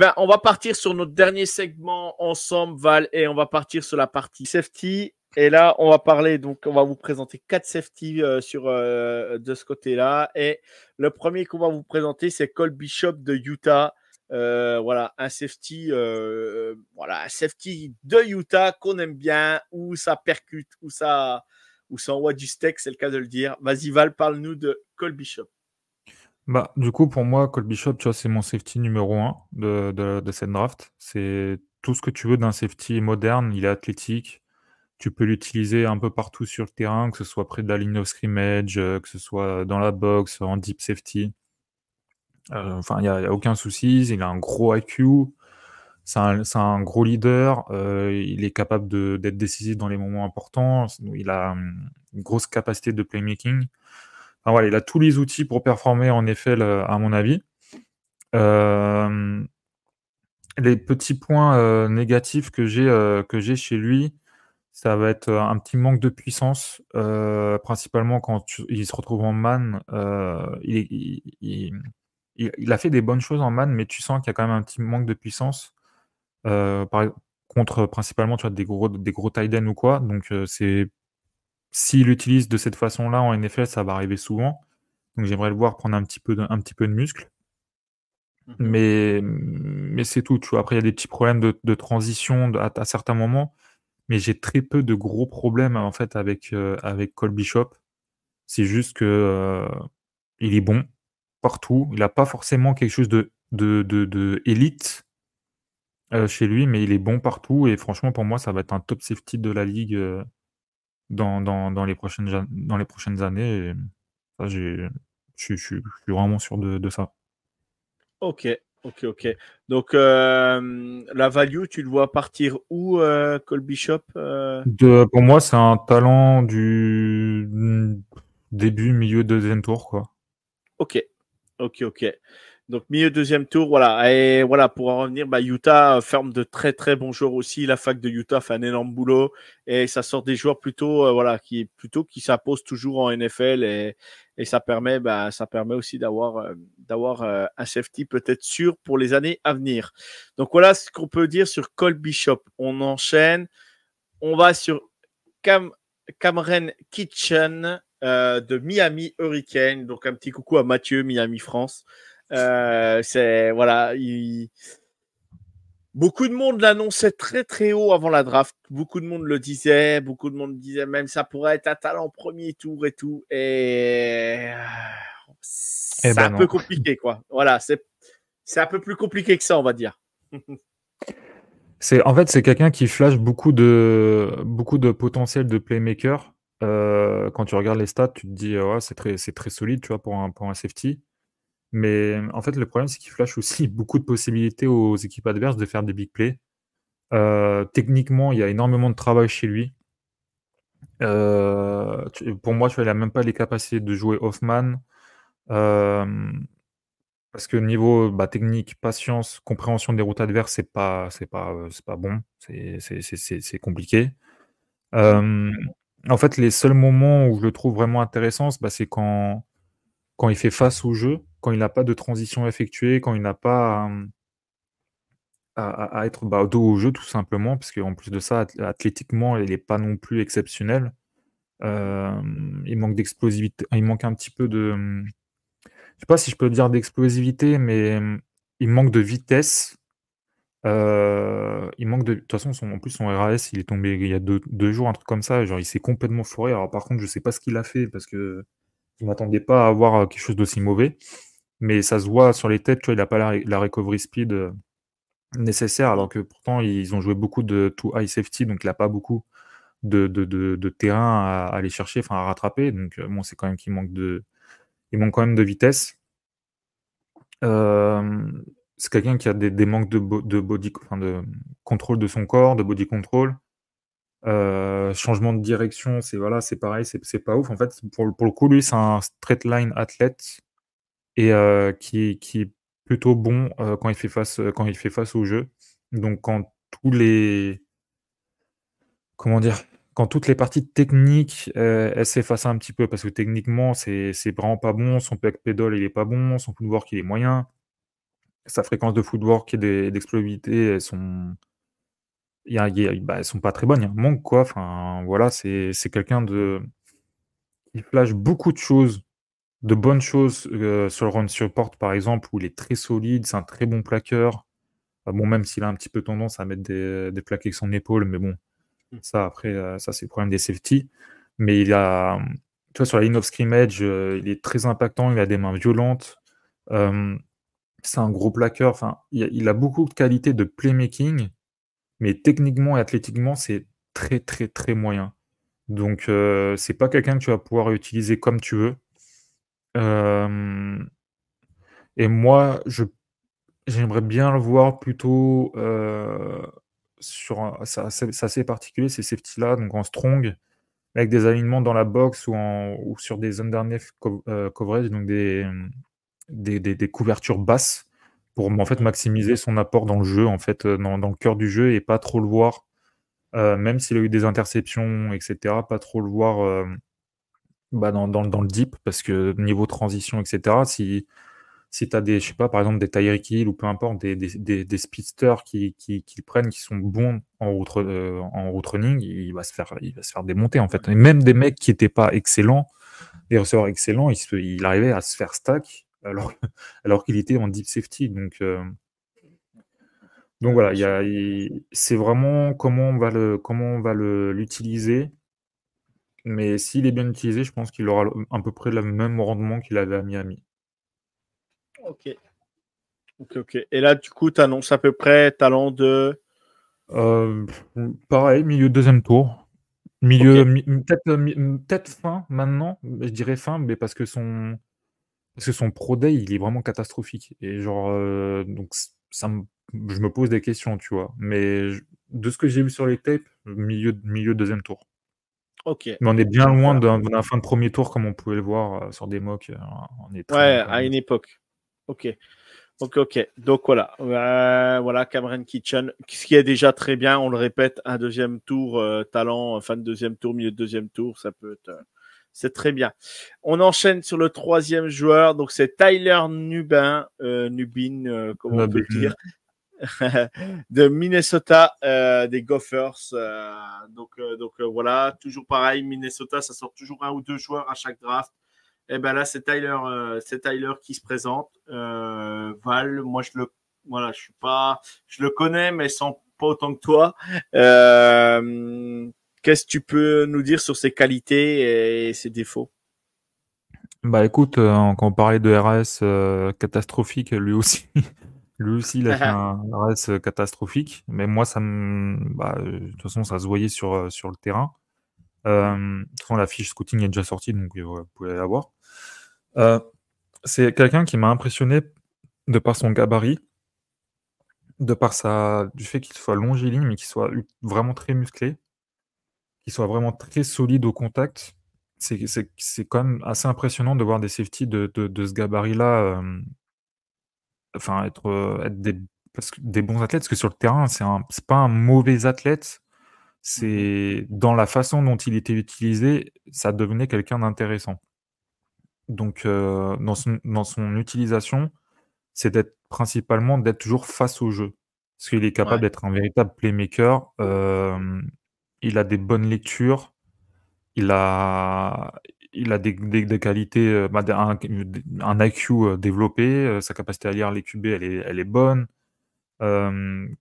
Ben, on va partir sur notre dernier segment ensemble, Val, et on va partir sur la partie safety. Et là, on va parler, donc, on va vous présenter quatre safety euh, sur euh, de ce côté-là. Et le premier qu'on va vous présenter, c'est Cole Bishop de Utah. Euh, voilà, un safety, voilà, safety de Utah qu'on aime bien, où ça percute, où ça, où ça envoie du steak, c'est le cas de le dire. Vas-y, Val, parle-nous de Cole Bishop. Bah, du coup, pour moi, Cole Bishop, tu vois, c'est mon safety numéro 1 de, de, cette draft. C'est tout ce que tu veux d'un safety moderne. Il est athlétique. Tu peux l'utiliser un peu partout sur le terrain, que ce soit près de la ligne of scrimmage, euh, que ce soit dans la box, en deep safety. Euh, enfin, il n'y a, aucun souci. Il a un gros IQ. C'est un, gros leader. Euh, il est capable d'être décisif dans les moments importants. Il a hum, une grosse capacité de playmaking il a tous les outils pour performer en effet, à mon avis. Euh, les petits points euh, négatifs que j'ai euh, que j'ai chez lui, ça va être un petit manque de puissance, principalement quand il se retrouve en man. Il, a fait des bonnes choses en man, mais tu sens qu'il y a quand même un petit manque de puissance. Par, contre principalement des gros des gros ou quoi donc c'est s'il l'utilise de cette façon-là en NFL, ça va arriver souvent. Donc j'aimerais le voir prendre un petit peu de, un petit peu de muscle. Mmh mais, mais c'est tout. Tu vois. Après, il y a des petits problèmes de, transition à, certains moments. Mais j'ai très peu de gros problèmes en fait avec, euh, avec Cole Bishop. C'est juste que euh, il est bon partout. Il n'a pas forcément quelque chose de, de, de, élite euh, chez lui, mais il est bon partout. Et franchement, pour moi, ça va être un top safety de la ligue dans, dans, dans, les, prochaines, dans les prochaines années. je, je, suis vraiment sûr de, de, ça. Ok, ok, ok. Donc, euh, la value, tu le vois partir où, euh, Cole Bishop euh? de, Pour moi, c'est un talent du début, milieu, deuxième tour. Quoi. Ok, ok, ok. Donc milieu deuxième tour, voilà. Et voilà, pour en revenir, bah, Utah euh, ferme de très très bons joueurs aussi. La fac de Utah fait un énorme boulot et ça sort des joueurs plutôt, euh, voilà, qui plutôt qui s'imposent toujours en NFL et, et ça permet, bah, ça permet aussi d'avoir euh, un safety peut-être sûr pour les années à venir. Donc voilà ce qu'on peut dire sur Cole Bishop. On enchaîne, on va sur Cam Cameron Kitchen de Miami Hurricane. Donc un petit coucou à Mathieu, Miami France. Euh, c'est voilà, beaucoup de monde l'annonçait très très haut avant la draft. Beaucoup de monde le disait, beaucoup de monde disait même ça pourrait être un talent premier tour et tout. Et eh c'est ben un peu compliqué quoi. Voilà, c'est c'est un peu plus compliqué que ça, on va dire. c'est en fait c'est quelqu'un qui flash beaucoup de beaucoup de potentiel de playmaker. Euh, quand tu regardes les stats, tu te dis ouais, c'est très c'est très solide, tu vois, pour un pour un safety. Mais en fait, le problème, c'est qu'il flash aussi beaucoup de possibilités aux équipes adverses de faire des big plays. Euh, techniquement, il y a énormément de travail chez lui. Euh, pour moi, tu vois, il n'a même pas les capacités de jouer Hoffman. Euh, parce que niveau bah, technique, patience, compréhension des routes adverses, c'est pas, c'est pas, c'est pas bon. C'est compliqué. en fait, les seuls moments où je le trouve vraiment intéressant, bah, c'est quand, quand il fait face au jeu quand il n'a pas de transition effectuée, quand il n'a pas à, être bah, dos au jeu tout simplement, parce qu'en plus de ça, athlétiquement, il n'est pas non plus exceptionnel. Euh, il manque d'explosivité, il manque un petit peu de. Je sais pas si je peux dire d'explosivité, mais il manque de vitesse. Euh, il manque de. De toute façon, en plus, son RAS, il est tombé il y a deux, jours, un truc comme ça. Genre, il s'est complètement fourré. Alors, par contre, je sais pas ce qu'il a fait parce que je m'attendais pas à avoir quelque chose d'aussi mauvais mais ça se voit sur les têtes, tu vois, il n'a pas la, recovery speed euh, nécessaire, alors que pourtant ils ont joué beaucoup de high safety, donc il n'a pas beaucoup de, de, terrain à, aller chercher, enfin à rattraper. Donc euh, bon, c'est quand même qu'il manque de, il manque quand même de vitesse. Euh, c'est quelqu'un qui a des, manques de, de body, enfin de contrôle de son corps, de body control. changement de direction, c'est voilà, c'est pareil, c'est pas ouf. En fait, pour, pour le coup, lui, c'est un straight line athlète et qui, qui est plutôt bon quand, il fait face, quand il fait face au jeu. Donc quand tous les comment dire? Quand toutes les parties techniques elles s'effacent un petit peu parce que techniquement c'est vraiment pas bon, son pack pedal il est pas bon, son footwork il est moyen. sa fréquence de footwork et d'explosivité, elles sont. Y a, bah, elles sont pas très bonnes, il y a manque quoi. Enfin, voilà, c'est quelqu'un de. Il flash beaucoup de choses, de bonnes choses euh, sur le run support par exemple, où il est très solide, c'est un très bon plaqueur. bon, même s'il a un petit peu tendance à mettre des, des plaqués avec son épaule, mais bon, mmh. ça après, euh, ça c'est le problème des safety. Mais il a, tu vois, sur la ligne of scrimmage, euh, il est très impactant, il a des mains violentes. c'est un gros plaqueur. Enfin, il, a, beaucoup de qualités de playmaking, mais techniquement et athlétiquement, c'est très, très, très moyen. Donc, c'est pas quelqu'un que tu vas pouvoir utiliser comme tu veux. Et moi, je, j'aimerais bien le voir plutôt sur c'est assez, particulier, ces safety-là, donc en strong avec des alignements dans la box ou, en, ou sur des underneath euh, coverage, donc des, des, des, couvertures basses pour en fait maximiser son apport dans le jeu, en fait, euh, dans, dans le cœur du jeu et pas trop le voir, euh, même s'il a eu des interceptions, etc., pas trop le voir bah, dans, dans, dans, le deep parce que niveau transition, etc., si si tu as des, je sais pas, par exemple, des Tyreek Hill ou peu importe, des, des, des, speedsters qui, qui, qui, prennent, qui sont bons en route, euh, en route running, il va, se faire, il va se faire démonter en fait. Et même des mecs qui n'étaient pas excellents, des receveurs excellents, il, se, il arrivait à se faire stack alors, alors qu'il était en deep safety. Donc, euh, donc voilà, c'est vraiment comment on comment on va l'utiliser. Mais s'il est bien utilisé, je pense qu'il aura à peu près le même rendement qu'il avait à Miami. Ok. Ok, ok. Et là, du coup, tu annonces à peu près talent de? Euh, pareil, milieu deuxième tour. Milieu, peut-être fin maintenant, je dirais fin, mais parce que son, parce que son pro day, il est vraiment catastrophique. Et genre, euh, donc ça je me pose des questions, tu vois. Mais de ce que j'ai vu sur les tapes, milieu, milieu deuxième tour. Ok. Mais on est bien loin d'un fin de premier tour comme on pouvait le voir euh, sur des mocks. On est ouais, à une époque. Ok. Ok, ok. Donc voilà, euh, voilà Cameron Kitchen, ce qui est déjà très bien. On le répète, un deuxième tour, euh, talent, fin de deuxième tour, milieu de deuxième tour, ça peut être, euh, c'est très bien. On enchaîne sur le troisième joueur, donc c'est Tyler Nubin, Nubin, comment on peut le dire, de Minnesota, des Gophers. donc, donc voilà, toujours pareil, Minnesota, ça sort toujours un ou deux joueurs à chaque draft. Et eh ben là, c'est Tyler, euh, c'est Tyler qui se présente. Euh, Val, moi je le, voilà, je suis pas, je le connais, mais sans pas autant que toi. Euh, qu'est-ce que tu peux nous dire sur ses qualités et ses défauts? Bah écoute, quand on parlait de RS catastrophique, lui aussi, lui aussi, il a fait un RS catastrophique. Mais moi, ça me, bah, de toute façon, ça se voyait sur sur le terrain. de toute façon, la fiche scouting est déjà sortie, donc vous pouvez la voir. Euh, c'est quelqu'un qui m'a impressionné de par son gabarit, de par sa du fait qu'il soit longiligne, mais qu'il soit vraiment très musclé, qu'il soit vraiment très solide au contact. C'est quand même assez impressionnant de voir des safety de de ce gabarit-là, euh, enfin être, euh, être des parce que des bons athlètes, parce que sur le terrain, c'est un pas un mauvais athlète, c'est dans la façon dont il était utilisé, ça devenait quelqu'un d'intéressant. Donc, euh, dans, son, utilisation, c'est d'être principalement d'être toujours face au jeu. Parce qu'il est capable d'être un véritable playmaker. Euh, il a des bonnes lectures. Il a, il a des, qualités, euh, bah, un, un, IQ développé. sa capacité à lire les QB, elle est, elle est bonne.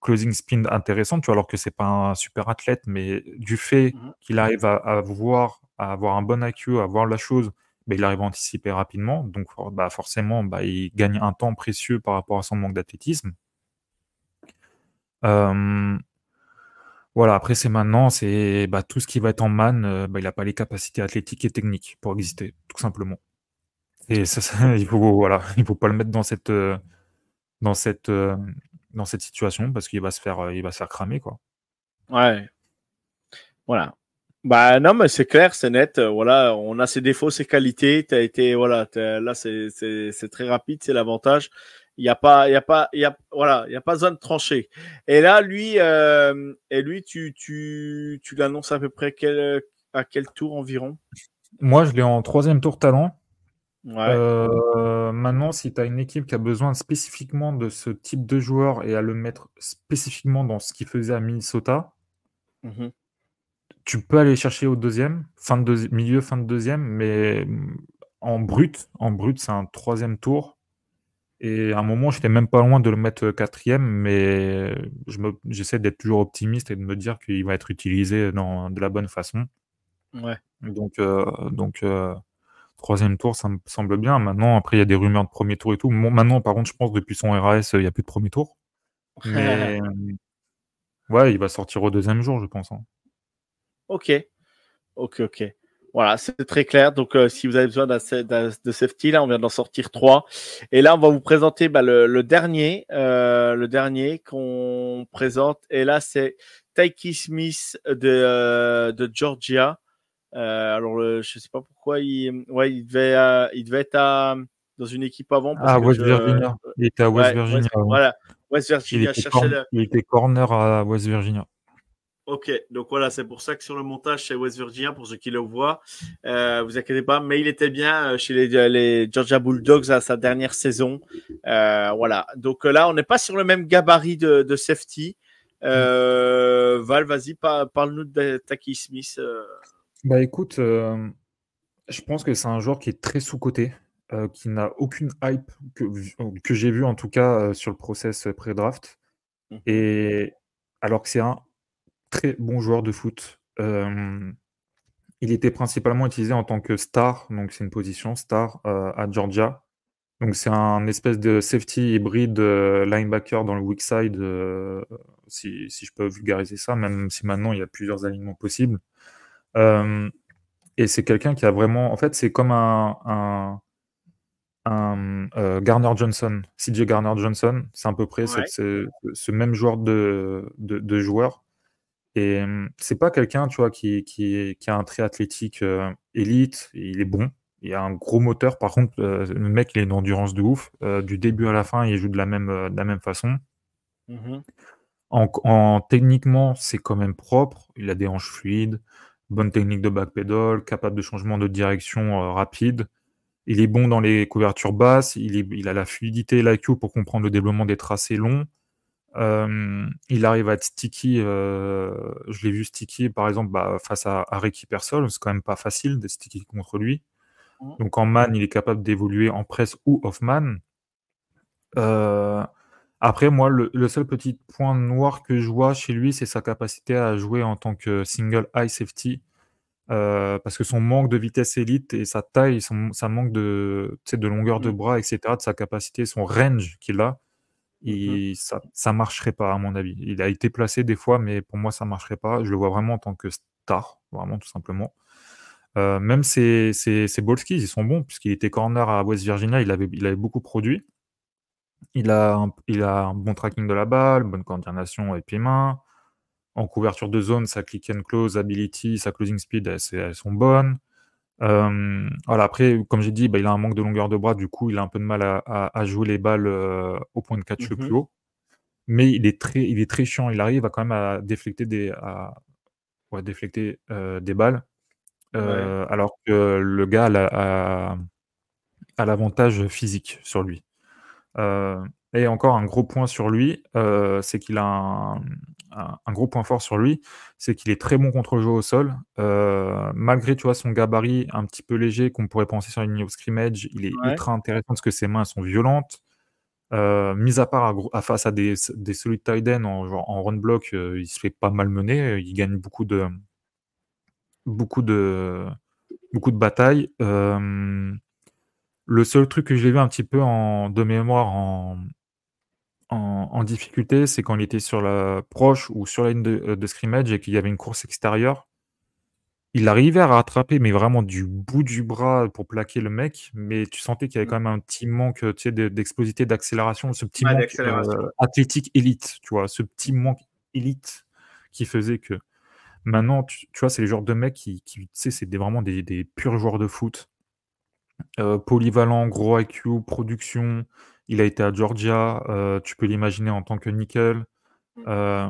closing spin intéressant, tu vois, alors que c'est pas un super athlète, mais du fait mmh qu'il arrive à, à, voir, à avoir un bon IQ, à voir la chose bah, il arrive à anticiper rapidement. Donc bah, forcément, bah, il gagne un temps précieux par rapport à son manque d'athlétisme. Voilà, après c'est maintenant, c'est bah, tout ce qui va être en man, euh, bah, il n'a pas les capacités athlétiques et techniques pour exister, tout simplement. Et ça, il faut voilà, il faut pas le mettre dans cette euh, dans cette euh, dans cette situation parce qu'il va se faire il va se faire cramer quoi. Ouais. Voilà. Bah non, mais c'est clair, c'est net. Voilà, on a ses défauts, ses qualités. T'as été, voilà, là c'est très rapide, c'est l'avantage. Il y a pas, il y a pas, il y a voilà, il y a pas besoin de trancher. Et là, lui, euh, et lui, tu tu tu l'annonces à peu près quel à quel tour environ? Moi, je l'ai en troisième tour talent. Euh, maintenant, si tu as une équipe qui a besoin spécifiquement de ce type de joueur et à le mettre spécifiquement dans ce qu'il faisait à Minnesota, mmh tu peux aller chercher au deuxième, fin de milieu, fin de deuxième, mais en brut, en brut, c'est un troisième tour. Et à un moment, j'étais même pas loin de le mettre quatrième, mais j'essaie d'être toujours optimiste et de me dire qu'il va être utilisé dans, de la bonne façon. Ouais. Donc, euh, donc euh, troisième tour, ça me semble bien. Maintenant, après, il y a des rumeurs de premier tour et tout. maintenant, par contre, je pense depuis son RAS, il n'y a plus de premier tour. Mais ouais, il va sortir au deuxième jour, je pense. Hein. Ok, ok, ok. Voilà, c'est très clair. Donc, euh, si vous avez besoin de safety, là, on vient d'en sortir trois. Et là, on va vous présenter bah, le, dernier, euh, le dernier qu'on présente. Et là, c'est Taiki Smith de, euh, de Georgia. alors, je sais pas pourquoi il, ouais, il devait, il devait être à, dans une équipe avant. ah, West Virginia. Il était à West Virginia. voilà, West Virginia. il était corner à West Virginia. Ok, donc voilà, c'est pour ça que sur le montage, c'est West Virginia, pour ceux qui le voient. Euh, vous inquiétez pas, mais il était bien euh, chez les, les Georgia Bulldogs à sa dernière saison. Euh, voilà, donc là, on n'est pas sur le même gabarit de, de safety. Euh, Val, vas-y, parle-nous de Taki Smith. Euh. Bah écoute, euh, je pense que c'est un joueur qui est très sous-coté, qui n'a aucune hype, que, que j'ai vu en tout cas sur le process pré-draft. Mhm. Et alors que c'est un très bon joueur de foot. il était principalement utilisé en tant que star, donc c'est une position star euh, à Georgia. Donc c'est un espèce de safety hybride euh, linebacker dans le weak side, euh, si, je peux vulgariser ça, même si maintenant il y a plusieurs alignements possibles. et c'est quelqu'un qui a vraiment, en fait, c'est comme un, un, Garner Johnson, CJ Garner Johnson, c'est à peu près ce, même joueur de, de joueur et c'est pas quelqu'un, tu vois, qui, qui, qui, a un trait athlétique élite, il est bon, il a un gros moteur, par contre, le mec, il a une endurance de ouf. du début à la fin, il joue de la même, de la même façon. Mmh en, techniquement, c'est quand même propre, il a des hanches fluides, bonne technique de backpedal, capable de changement de direction rapide. Il est bon dans les couvertures basses, il, il a la fluidité et l'IQ pour comprendre le développement des tracés longs il arrive à être sticky. je l'ai vu sticky, par exemple, bah, face à, à Ricky Persol. C'est quand même pas facile d'être sticky contre lui. Mmh. Donc en man, il est capable d'évoluer en press ou off man. après, moi, le, seul petit point noir que je vois chez lui, c'est sa capacité à jouer en tant que single high safety. parce que son manque de vitesse élite et sa taille, son, sa manque de, de longueur de mmh. bras, etc., de sa capacité, son range qu'il a, Mmh ça, ça marcherait pas, à mon avis. Il a été placé des fois, mais pour moi, ça marcherait pas. Je le vois vraiment en tant que star, vraiment, tout simplement. Euh, même ses, ses, ils sont bons, puisqu'il était corner à West Virginia, il avait, il avait beaucoup produit. Il a, un, il a un bon tracking de la balle, bonne coordination avec pieds-mains. En couverture de zone, sa click and close ability, sa closing speed, elles sont bonnes voilà, après, comme j'ai dit, bah, il a un manque de longueur de bras, du coup, il a un peu de mal à, jouer les balles au point de catch le mmh plus haut. Mais il est très, il est très chiant. Il arrive à quand même à déflecter des, à, déflecter des balles, alors que le gars a, a l'avantage physique sur lui. et encore un gros point sur lui, c'est qu'il a un, un, gros point fort sur lui, c'est qu'il est très bon contre le jeu au sol. Euh, malgré tu vois, son gabarit un petit peu léger qu'on pourrait penser sur une ligne scrimmage, il est ultra intéressant parce que ses mains sont violentes. Euh, mis à part à, face à des, des solid tight en, en run block, euh, il se fait pas mal mener, il gagne beaucoup de beaucoup de beaucoup de batailles. le seul truc que j'ai vu un petit peu en, de mémoire en, en, difficulté, c'est quand il était sur la proche ou sur la ligne de, euh, scrimmage et qu'il y avait une course extérieure. Il arrivait à rattraper, mais vraiment du bout du bras pour plaquer le mec, mais tu sentais qu'il y avait quand même un petit manque tu sais, d'explosité, d'accélération, ce petit manque euh, athlétique élite, tu vois, ce petit manque élite qui faisait que maintenant, tu, vois, c'est les genres de mecs qui, tu sais, c'est vraiment des, purs joueurs de foot. Euh, polyvalent, gros IQ, production, il a été à Georgia, euh, tu peux l'imaginer en tant que nickel, mmh. euh,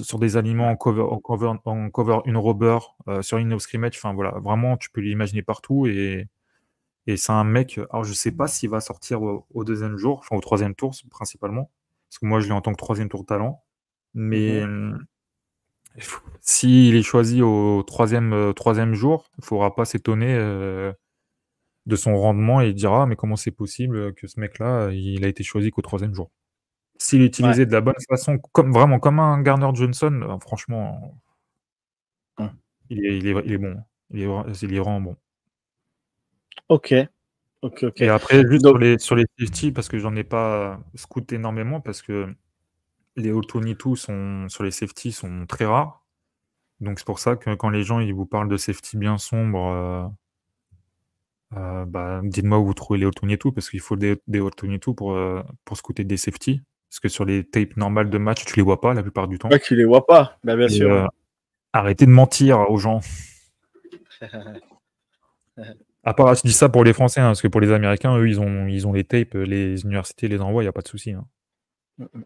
sur des aliments en cover, en cover, en cover une robber, euh, sur une scrimmage. Enfin voilà, vraiment, tu peux l'imaginer partout et, Et c'est un mec, alors je sais pas s'il va sortir au, deuxième jour, enfin au troisième tour principalement, parce que moi je l'ai en tant que troisième tour talent. Mais mmh s'il est choisi au troisième, euh, troisième jour, il ne faudra pas s'étonner de son rendement et il dira mais comment c'est possible que ce mec-là, il a été choisi qu'au troisième jour? S'il est utilisé de la bonne façon, comme vraiment comme un Garner Johnson, euh, franchement, il, est, il, est, il, est, bon. Il est, il est vraiment bon. Ok. Ok, ok. Et après, juste sur les, sur les safety, parce que j'en ai pas scouté énormément, parce que les All-22 sont, sur les safety sont très rares. Donc c'est pour ça que quand les gens ils vous parlent de safety bien sombres, euh, euh, bah, dites-moi où vous trouvez les All-22 parce qu'il faut des, des All-22 pour, euh, pour scouter des safety. Parce que sur les tapes normales de match, tu les vois pas la plupart du temps. Ouais, tu les vois pas, bah, bien sûr. arrêtez de mentir aux gens. à part, je dis ça pour les Français, hein, parce que pour les Américains, eux, ils ont, ils ont les tapes, les universités les envoient, il n'y a pas de souci. Hein. Mm, mm.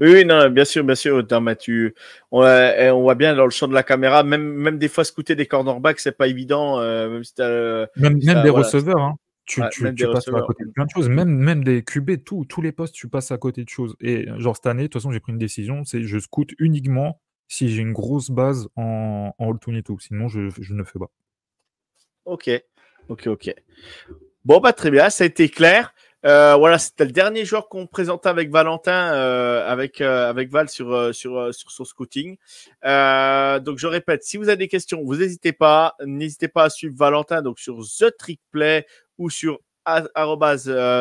Oui, non, bien sûr, bien sûr, Mathieu. On, on, voit bien dans le champ de la caméra, même, même des fois scouter des cornerbacks, c'est pas évident. Euh, même, même, des receveurs, hein. tu, tu, passes à côté de plein de choses. Même, même des QB, tout, tous les postes, tu passes à côté de choses. Et genre cette année, de toute façon, j'ai pris une décision, c'est je scoute uniquement si j'ai une grosse base en, en all tout. Sinon, je, je ne fais pas. Ok, ok, ok. Bon, bah très bien, ça a été clair. Euh, voilà, c'était le dernier joueur qu'on présentait avec Valentin, euh, avec euh, avec Val sur sur sur son scouting. donc je répète, si vous avez des questions, vous n'hésitez pas, n'hésitez pas à suivre Valentin donc sur The Trick Play ou sur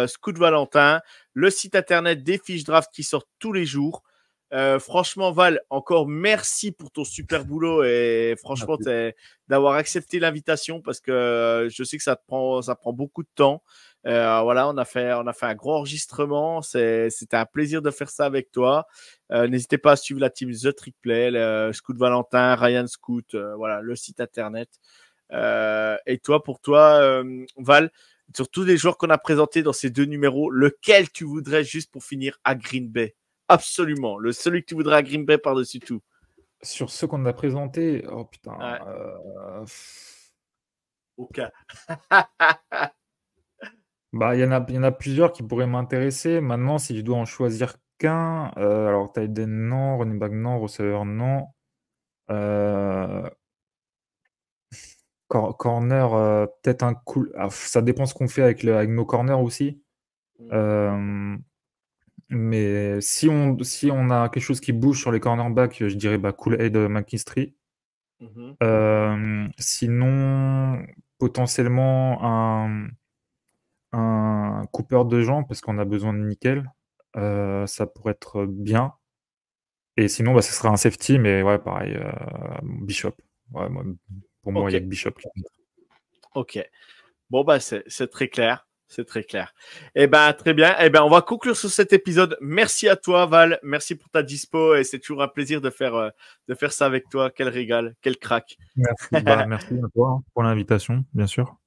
Scout Valentin, le site internet des fiches draft qui sortent tous les jours. franchement, Val, encore merci pour ton super boulot et franchement d'avoir accepté l'invitation parce que je sais que ça te prend, ça prend beaucoup de temps. Euh, voilà, on a fait, on a fait un gros enregistrement. C'était un plaisir de faire ça avec toi. Euh, n'hésitez pas à suivre la team The Trick Play, le Scout Valentin, Ryan Scout, euh, voilà, le site internet. et toi, pour toi, Val, sur tous les joueurs qu'on a présentés dans ces deux numéros, lequel tu voudrais juste pour finir à Green Bay? Absolument, le celui que tu voudrais à Green Bay par-dessus tout. Sur ceux qu'on a présentés, oh putain. Ok. Bah, il y en a, y en a plusieurs qui pourraient m'intéresser. Maintenant, si je dois en choisir qu'un, euh, alors tight end non, running back non, receiver non. Euh, corner, euh, peut-être un cool. ça dépend ce qu'on fait avec, le, avec nos corners aussi. Mmh. mais si on, si on a quelque chose qui bouge sur les cornerbacks, je dirais bah, Cool Aid McKinstry. Mmh sinon, potentiellement un un coupeur de gens parce qu'on a besoin de nickel. Euh, ça pourrait être bien. Et sinon, bah, ce sera un safety, mais ouais, pareil, euh, Bishop. pour moi, il y a Bishop. Ok. Bon, bah, c'est très clair. C'est très clair. Eh ben, très bien. Eh ben, on va conclure sur cet épisode. Merci à toi, Val. Merci pour ta dispo et c'est toujours un plaisir de faire, euh, de faire ça avec toi. Quel régal, quel crack. Merci, bah, merci à toi hein, pour l'invitation, bien sûr.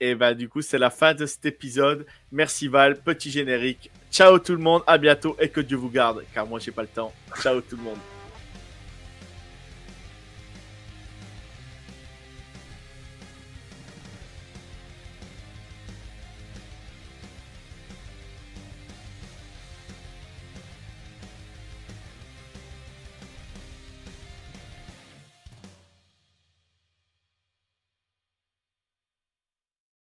Et, bah, du coup, c'est la fin de cet épisode. Merci Val, petit générique. Ciao tout le monde, à bientôt et que Dieu vous garde, car moi j'ai pas le temps. Ciao tout le monde.